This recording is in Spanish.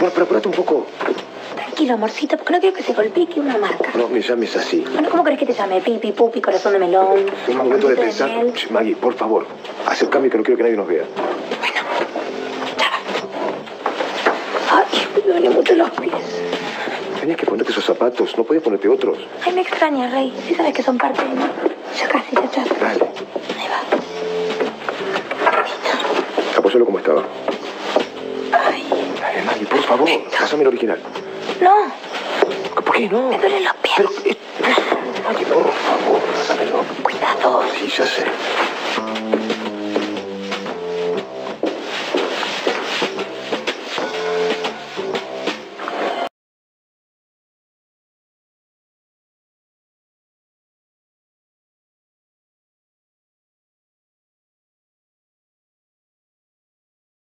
Bueno, pero apurate un poco. Tranquilo, amorcito, porque no quiero que se golpee que una marca. No me llames así. Bueno, ¿cómo querés que te llame? Pipi, pupi, corazón de melón. Un momento de pensar. Ch, Maggie, por favor, acércame que no quiero que nadie nos vea. Ay, me duelen mucho los pies. Tenías que ponerte esos zapatos, no podías ponerte otros. Ay, me extraña, Rey. Sí sabes que son parte de mí. Ya casi, ya, ya. Dale, Ahí va. apóyalo como estaba. Favor, pásame el original. no, ¿Por qué no? me duelen los pies. Pero, eh, Maggie, por favor, pásamelo. Cuidado. Sí, ya sé.